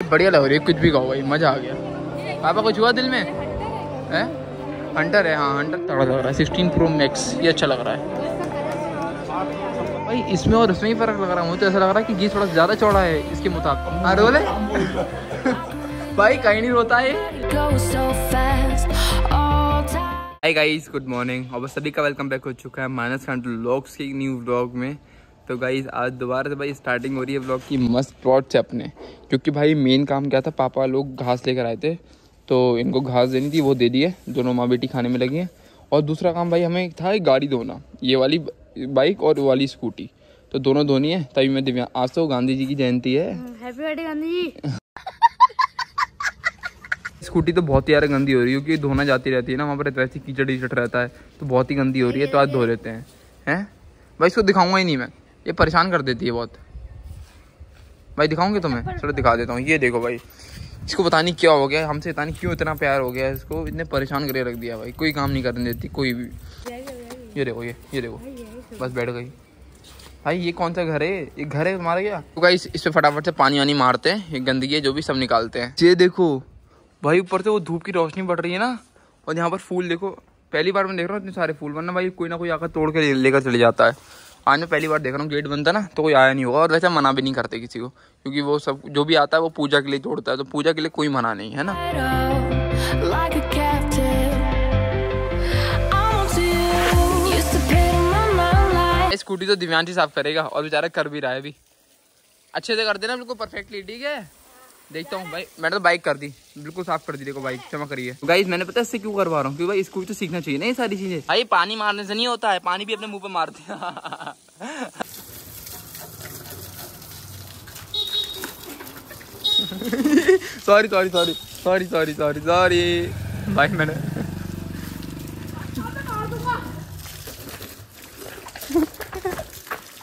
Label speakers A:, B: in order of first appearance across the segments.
A: बढ़िया लग रही है, कुछ भी कहो भाई, मज़ा आ गया। पापा, कुछ हुआ दिल में? है? हंटर है हाँ हंटर तगड़ा लग रहा है सिक्सटीन प्रो मैक्स ये अच्छा लग रहा है। भाई, इसमें और उसमें ही फ़र्क लग रहा है, मुझे तो ऐसा लग रहा है कि ये थोड़ा ज़्यादा चौड़ा है इसके मुताबिक। हाँ रोले? भाई, कहीं नहीं रोता है. हाय गाइस गुड मॉर्निंग और सभी का वेलकम बैक हो चुका है माइनस खान व्लॉग्स के न्यू व्लॉग में। तो गाइस आज दोबारा से भाई स्टार्टिंग हो रही है व्लॉग की। मस्त प्लॉट से अपने। क्योंकि भाई मेन काम क्या था पापा लोग घास लेकर आए थे तो इनको घास देनी थी वो दे दिए दोनों माँ बेटी खाने में लगी हैं। और दूसरा काम भाई हमें था एक गाड़ी धोना ये वाली बाइक और वो वाली स्कूटी तो दोनों धोनी है तभी मैं दिव्या आज तो गांधी जी की जयंती है।
B: Happy birthday Gandhi ji.
A: Scooty तो बहुत ही यार गंदी हो रही है क्योंकि धोना जाती रहती है ना वहाँ पर वैसे कीचड़ कीचड़ रहता है तो बहुत ही गंदी हो रही है तो आज धो लेते हैं। हैं? भाई इसको दिखाऊँगा ही नहीं मैं। ये परेशान कर देती है बहुत। भाई दिखाऊँगे तुम्हें? चलो दिखा देता हूँ। ये देखो भाई इसको पता नहीं क्या हो गया। हमसे पता नहीं क्यों इतना प्यार हो गया इसको। इतने परेशान करके रख दिया भाई। कोई काम नहीं करने देती कोई भी। ये देखो ये ये देखो। बस बैठ गई। भाई ये कौन सा घर है? ये घर है तुम्हारा क्या? तो गाइस इस पे फटाफट से पानी वानी मारते हैं। ये गंदगी है जो भी सब निकालते हैं। ये देखो भाई ऊपर से वो धूप की रोशनी पड़ रही है ना और यहाँ पर फूल देखो। पहली बार मैं देख रहा हूँ इतने सारे फूल वरना भाई कोई ना कोई आकर तोड़ के लेकर चले जाता है। आज मैं पहली बार देख रहा हूँ गेट बनता ना तो कोई आया नहीं होगा और वैसे मना भी नहीं करते किसी को क्योंकि वो सब जो भी आता है वो पूजा के लिए जोड़ता है तो पूजा के लिए कोई मना नहीं है ना? स्कूटी तो दिव्यांशी साफ़ करेगा और बेचारा कर भी रहा है अभी। अच्छे से कर देना बिल्कुल परफेक्टली ठीक है? देखता हूँ भाई। मैंने तो बाइक कर दी। बिल्कुल साफ़ कर दी देखो बाइक चमक रही है गाइस मैंने पता है इससे क्यों करवा रहा हूँ? क्योंकि भाई स्कूटी तो सीखना चाहिए ना ये सारी चीज़ें। भाई पानी मारने से नहीं होता है पानी भी अपने मुँह पे मारते हैं sorry sorry sorry sorry sorry sorry sorry भाई मैंने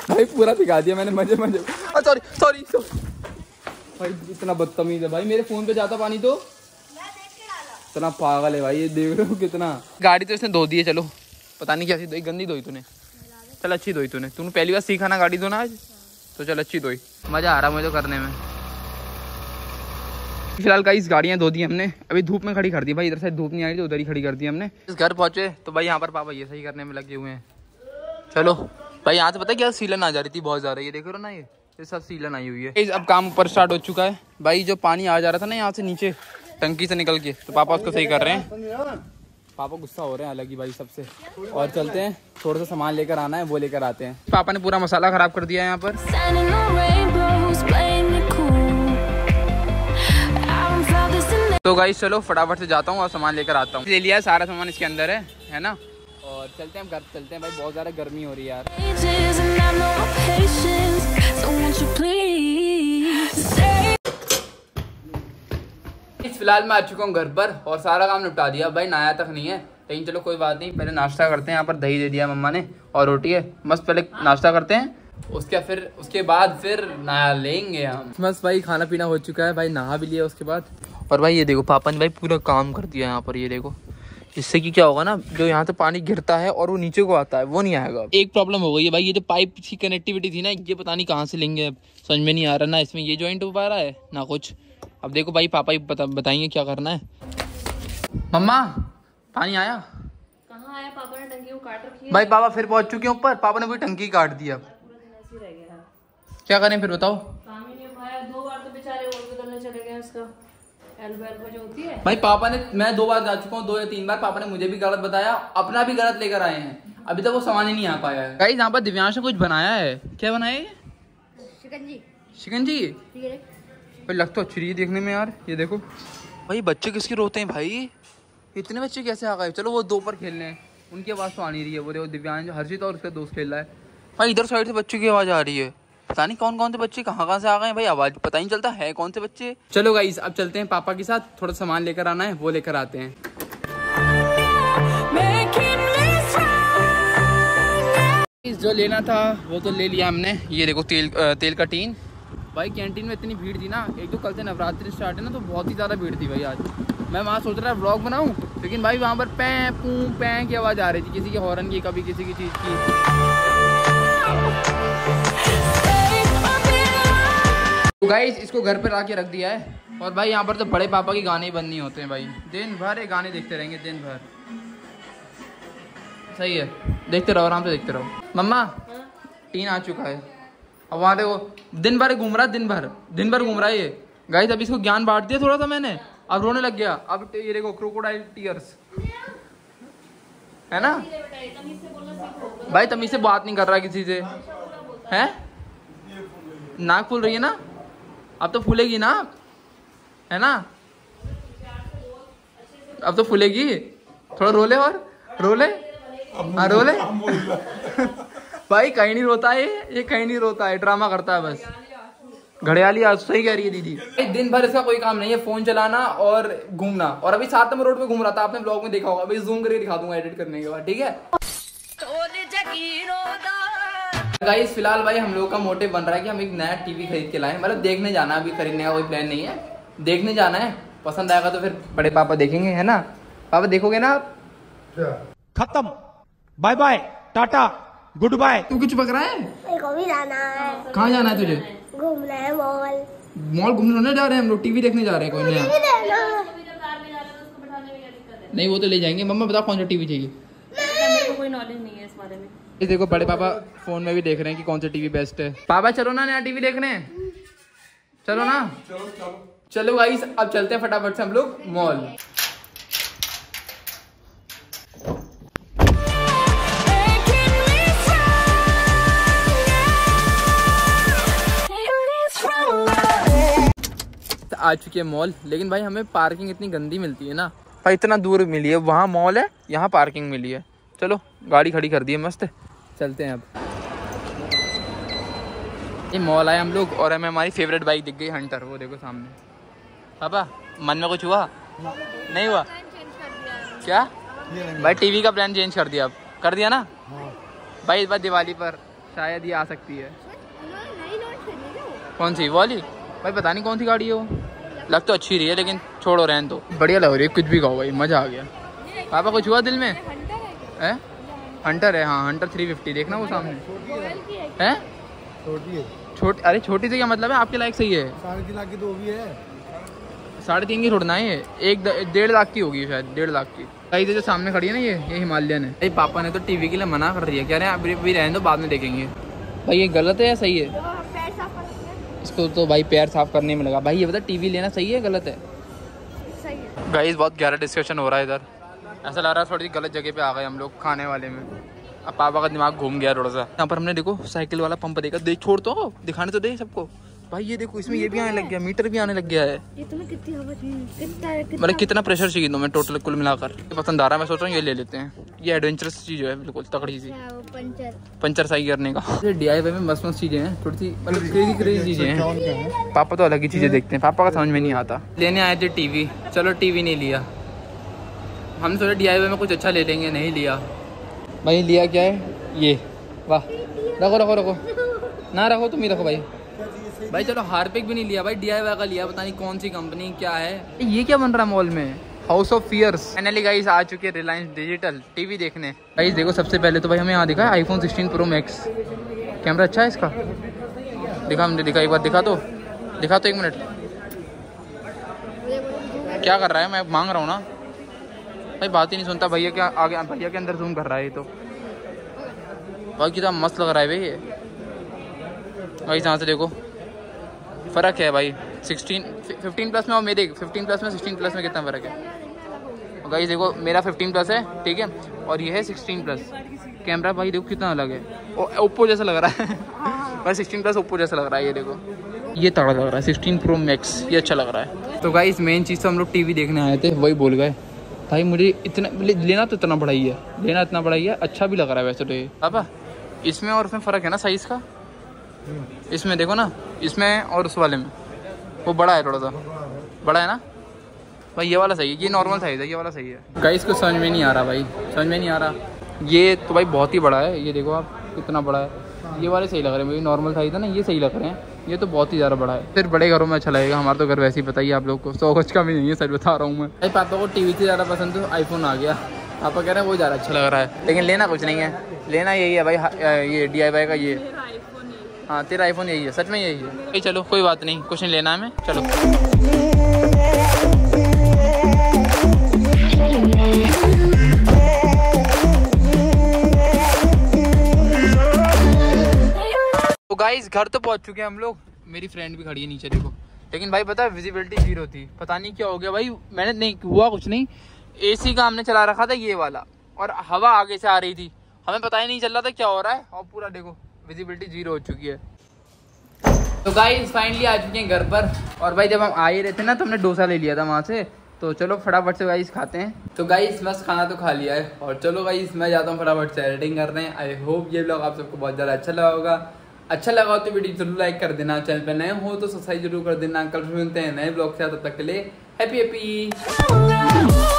A: भाई पूरा दिखा दिया मैंने मज़े मज़े। सॉरी सॉरी भाई, इतना बदतमीज है भाई। मेरे फ़ोन पे जाता पानी तो। इतना पागल है भाई, ये देख रहे हो कितना। गाड़ी तो इसने धो दी है, चलो। पता नहीं कैसी धोई, गंदी धोई तूने। चल, अच्छी धोई तूने। तूने पहली बार सीखा ना गाड़ी धोना आज? तो चल, अच्छी धोई। मज़ा आ रहा मुझे तो करने में। फ़िलहाल का इस गाड़ियाँ धो दी हमने। अभी धूप में खड़ी कर दी भाई, इधर से धूप नहीं आ रही तो उधर ही खड़ी कर दी हमने। इस घर पहुँचे तो भाई यहाँ पर पापा ये सही करने में लगे हुए हैं। चलो, भाई यहाँ से पता है क्या सीलन आ जा रही थी, बहुत ज़्यादा। ये देख रहे हो ना ये? ये सब सीलन आई हुई है। अब काम ऊपर स्टार्ट हो चुका है। भाई जो पानी आ जा रहा था ना यहाँ से नीचे टंकी से निकल के तो पापा उसको सही कर रहे हैं। पापा गुस्सा हो रहे हैं अलग ही भाई सबसे। और चलते हैं थोड़ा सा सामान लेकर आना है वो लेकर आते हैं। पापा ने पूरा मसाला खराब कर दिया है यहाँ पर। तो गाइस चलो फटाफट से जाता हूँ और सामान लेकर आता हूँ। ले लिया सारा सामान इसके अंदर है है ना? और चलते हैं हम घर चलते हैं। भाई बहुत ज़्यादा गर्मी हो रही है यार। फ़िलहाल मैं आ चुका हूँ घर पर और सारा काम निपटा दिया। भाई नहाया तक नहीं है। लेकिन चलो कोई बात नहीं। पहले नाश्ता करते हैं। यहाँ पर दही दे दिया मम्मा ने और रोटी है। मस्त पहले नाश्ता करते हैं। उसके फिर उसके बाद फिर नया लेंगे हम। बस भाई खाना पीना हो चुका है। भाई नहा भी लिया उसके बाद। और भाई ये देखो पापा ने भाई पूरा काम कर दिया यहाँ पर। ये देखो। इससे कि क्या होगा ना जो यहाँ से पानी गिरता है और वो नीचे को आता है वो नहीं आएगा एक प्रॉब्लम हो गई है भाई ये जो पाइप की कनेक्टिविटी थी ना ये पता नहीं कहाँ से लेंगे अब। समझ में नहीं आ रहा ना इसमें ये ज्वाइंट हो पा रहा है ना कुछ। अब देखो भाई पापा ही बता, बताएँगे क्या करना है। मम्मा पानी आया?
C: कहाँ आया? पापा ने टंकी को काट रखी है।
A: भाई पापा फिर पहुँच चुके हैं ऊपर। पापा ने वही टंकी काट दिया
C: पूरा दिन ऐसे ही रह गया।
A: क्या करें फिर बताओ?
C: काम ही नहीं दो बार तो बेचारे और चले गए उसका। एल्बो एल्बो जो होती है।
A: भाई पापा ने मैं दो बार जा चुका हूँ दो या तीन बार पापा ने मुझे भी गलत बताया अपना भी गलत लेकर आए हैं। अभी तक वो सामान ही नहीं आ पाया है। गाइस यहाँ पर दिव्यांश ने कुछ बनाया है। क्या बनाया है
C: शिकंजी।
A: शिकंजी? भाई लग तो अच्छी रही है देखने में यार ये देखो। भाई बच्चे किसके रोते हैं भाई? इतने बच्चे कैसे आ गए? चलो वो दो पर खेलने हैं। उनकी आवाज़ तो आ नहीं रही है वो देखो दिव्यांश हर्षित और उसका दोस्त खेल रहा है। भाई इधर साइड से बच्चों की आवाज़ आ रही है। पता नहीं कौन कौन से बच्चे कहाँ कहाँ से आ गए भाई, आवाज़ पता नहीं चलता, है कौन से बच्चे? चलो गाइस अब चलते हैं पापा के साथ, थोड़ा सामान लेकर आना है, वो लेकर आते हैं. जो लेना था, वो तो ले लिया हमने। ये देखो तेल तेल का टीन। भाई कैंटीन में इतनी भीड़ थी ना, एक तो कल से नवरात्रि स्टार्ट है ना तो बहुत ही ज़्यादा भीड़ थी भाई आज। मैं वहाँ सोच रहा ब्लॉग बनाऊँ, लेकिन भाई वहाँ पर पैं, पू, पै की आवाज़ आ रही थी, किसी के हॉर्न की, कभी किसी की चीज़ की। तो गाइस इसको घर पे ला रख दिया है। और भाई, यहाँ पर तो बड़े पापा के गाने बंद नहीं होते हैं भाई। दिन भर ये गाने देखते रहेंगे, दिन भर। सही है। देखते रहो, आराम से देखते रहो। मम्मा, टीन आ चुका है। अब वहाँ देखो, दिन भर घूम रहा है, दिन भर। दिन भर घूम रहा है ये। गाइस अभी इसको ज्ञान बांट दिया थोड़ा सा मैंने। अब रोने लग गया। अब ये देखो क्रोकोडाइल टीयर्स है ना? भाई, तमीज से बात नहीं कर रहा किसी से। है? नाक फूल रही है ना? अब तो फूलेगी ना? है ना? अब तो फूलेगी? थोड़ा रोले और? रोले? हाँ रोले? भाई कहीं नहीं रोता है ये कहीं नहीं रोता है ड्रामा करता है बस। घड़ियाली आज सही कह रही है दीदी। एक दिन भर इसका कोई काम नहीं है फ़ोन चलाना और घूमना। और अभी सात नंबर रोड पे घूम रहा था आपने ब्लॉग में देखा होगा अभी जूम करके दिखा दूँगा एडिट करने के बाद ठीक है? गाइस फ़िलहाल भाई हम लोग का मोटिव बन रहा है कि हम एक नया टीवी खरीद के लाए। मतलब देखने जाना अभी खरीदने का कोई प्लान नहीं है। देखने जाना है। पसंद आएगा तो फिर बड़े पापा देखेंगे है ना? पापा देखोगे ना आप?
D: खत्म। Bye bye tata goodbye
A: तू कुछ पक रहा है
E: जाना है।
A: कहाँ जाना है तुझे?
E: घूमना है मॉल
A: मॉल घूमने जा रहे हैं हम लोग टीवी देखने जा रहे हैं कोई नया। नहीं वो तो ले जाएँगे। मम्मा बताओ कौन सा टीवी चाहिए?
C: मेरे को कोई नॉलेज नहीं है इस बारे में।
A: ये देखो बड़े पापा फ़ोन में भी देख रहे हैं कि कौन सा टीवी बेस्ट है। पापा चलो ना नया टीवी देखने। चलो ना। चलो चलो चलो गाइस अब चलते हैं फटाफट से हम लोग मॉल तो आ चुके हैं मॉल लेकिन भाई हमें पार्किंग इतनी गंदी मिलती है ना। भाई इतना दूर मिली है। वहाँ मॉल है यहाँ पार्किंग मिली है। चलो, गाड़ी खड़ी कर दी है मस्त। चलते हैं अब। ये मॉल आए हम लोग, और हमें हमारी फेवरेट बाइक दिख गई हंटर वो देखो सामने। पापा, मन में कुछ हुआ? नहीं हुआ? क्या? भाई टीवी का प्लान चेंज कर दिया अब। कर दिया ना? भाई, इस बार दिवाली पर शायद ये आ सकती है। कौन सी? वाली भाई, पता नहीं कौन सी गाड़ी है वो। लग तो अच्छी रही है, लेकिन छोड़ो रहने दो। बढ़िया लग रही है, कुछ भी कहो भाई, मज़ा आ गया। पापा, कुछ हुआ दिल में? है? हंटर है हाँ हंटर थ्री फिफ्टी देखना वो सामने। है?
D: छोटी
A: अरे छोटी से क्या मतलब है? आपके लायक सही है।
D: साढ़े तीन लाख की तो भी है
A: साढ़े तीन की छोड़ना है ये। एक डेढ़ लाख की होगी शायद डेढ़ लाख की। कहीं जो सामने खड़ी है ना ये ये हिमालयन है। भाई पापा ने तो टीवी के लिए मना कर दिया। कह रहे हैं अभी अभी रहने दो बाद में देखेंगे। भाई ये गलत है या सही है? इसको तो भाई पैर साफ़ करने में लगा। भाई ये बता टीवी लेना सही है गलत है?
E: है।
A: गाइस बहुत गहरा डिस्कशन हो रहा है इधर। ऐसा लग रहा है थोड़ी गलत जगह पे आ गए हम लोग खाने वाले में। अब पापा का दिमाग घूम गया थोड़ा सा। यहाँ पर हमने देखो साइकिल वाला पंप देखा। देख छोड़ तो दिखाने तो दे सबको। भाई ये देखो इसमें ये भी आने लग गया मीटर भी आने लग गया है।
E: ये तुम्हें कितनी हवा कितना
A: मतलब कितना प्रेशर चाहिए तुम्हें टोटल कुल मिलाकर? पसंद आ रहा है मैं सोच रहा हूँ ये ले लेते हैं। ये एडवेंचरस चीज़ है बिल्कुल तकड़ी सी।
E: पंचर?
A: पंचर सही करने का। डी में मस्त मस्त चीज़ें हैं थोड़ी सी मतलब क्रेजी क्रेजी चीज़ें हैं। पापा तो अलग ही चीज़ें देखते हैं। पापा का समझ में नहीं आता। लेने आए थे टीवी चलो टीवी नहीं लिया। हम सोचे डी में कुछ अच्छा ले लेंगे, नहीं लिया। भाई, लिया क्या है? ये। वाह। रखो रखो रखो। ना रखो, तुम ही रखो भाई। भाई, चलो हार्पिक भी नहीं लिया। भाई डीआईवाई का लिया, पता नहीं कौन सी कंपनी, क्या है। ये क्या बन रहा है मॉल में? House of fears finally guys आ चुके हैं रिलायंस डिजिटल टीवी देखने। गाइस देखो, सबसे पहले तो भाई हमें यहाँ दिखा आईफोन 16 प्रो मैक्स कैमरा अच्छा है इसका? दिखा, हमने दिखा, एक बार दिखा तो। दिखा तो एक मिनट। क्या कर रहा है? मैं मांग रहा हूँ ना। भाई बात ही नहीं सुनता, भैया क्या आगे, भैया के अंदर जूम कर रहा है ये तो। भाई कितना मस्त लग रहा है भाई ये। भाई जहाँ से देखो, फ़र्क है भाई। 16 15 प्लस में और मेरे 15 प्लस में 16 प्लस में कितना फ़र्क है। गाइस देखो, मेरा 15 प्लस है, ठीक है? और ये है 16 प्लस कैमरा भाई देखो कितना अलग है। ओप्पो जैसा लग रहा है। भाई 16 प्लस ओप्पो जैसा लग रहा है ये देखो। ये तगड़ा लग रहा है 16 प्रो मैक्स ये अच्छा लग रहा है। तो गाइस मेन चीज़ तो हम लोग टीवी देखने आए थे, वही बोल गए। भाई मुझे इतना लेना तो इतना बड़ा ही है। लेना इतना बड़ा ही है अच्छा भी लग रहा है वैसे तो ये। पापा इसमें और उसमें फ़र्क है ना साइज़ का? इसमें देखो ना इसमें और उस वाले में। वो बड़ा है थोड़ा सा। बड़ा है ना? भाई ये वाला सही है ये नॉर्मल साइज़ है ये वाला सही है। गाइस को समझ में नहीं आ रहा भाई समझ में नहीं आ रहा। ये तो भाई बहुत ही बड़ा है ये देखो आप कितना बड़ा है। ये वाले सही लग रहे हैं भाई नॉर्मल साइज़ है ना ये सही लग रहे हैं। ये तो बहुत ही ज़्यादा बड़ा है फिर बड़े घरों में अच्छा लगेगा हमारा तो घर वैसे ही बताइए आप लोग को सौ कुछ का भी नहीं है सच बता रहा हूँ मैं भाई पापा को टीवी से ज़्यादा पसंद तो आईफोन आ गया पापा कह रहे हैं वो ज़्यादा अच्छा लग रहा है लेकिन लेना कुछ नहीं है लेना यही है भाई ये डीआईवाई का ये हाँ तेरा आईफोन यही है सच में यही है चलो कोई बात नहीं कुछ नहीं लेना हमें चलो गाइस घर तो पहुँच चुके हैं हम लोग। मेरी फ्रेंड भी खड़ी है नीचे, देखो। लेकिन भाई, पता है विजिबिलिटी ज़ीरो थी। पता नहीं क्या हो गया, भाई, मैंने नहीं, हुआ कुछ नहीं। एसी का हमने चला रखा था, ये वाला। और हवा आगे से आ रही थी। हमें पता ही नहीं चल रहा था क्या हो रहा है। और पूरा, देखो विजिबिलिटी ज़ीरो हो चुकी है। तो गाइस फाइनली आ चुके हैं घर पर। और भाई, जब हम आ ही रहे थे ना तो हमने डोसा ले लिया था वहाँ से। तो चलो, फटाफट से गाइस खाते हैं। तो गाइस मस्त खाना तो खा लिया है। और चलो गाइस मैं जाता हूँ फटाफट से एडिटिंग करने। आई होप ये ब्लॉग आप सबको बहुत ज़्यादा अच्छा लगा होगा। अच्छा लगा हो तो वीडियो ज़रूर लाइक कर देना, चैनल पर नए हो तो सब्सक्राइब ज़रूर कर देना। कल फिर मिलते हैं नए ब्लॉग से, तब तक के लिए हैप्पी हैप्पी